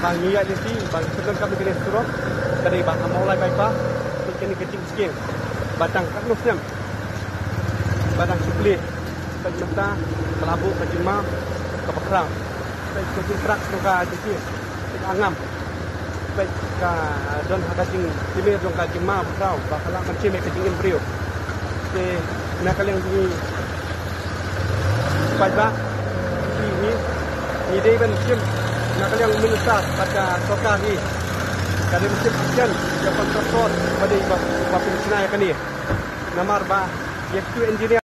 Abang Nyuyak ni si, bang Sekeng kami kena suruh Kena Abang Amor Lai Baipah Kena kecil sikit Batang Kak Nusnya Kena batang supli kat mata pelabu kat jema ke pekrang kat kecil trak tu ka jadi angam kat ka don hakacing timir dong ka jema pekrau bakala macam kecil embrio de nak kalian ni baca ini ini dia ben sim nak kalian menusa pada sokar ni. Dari mesin action yang kontrol pada bapa pensiun yang ni. Namar ba yaitu engineer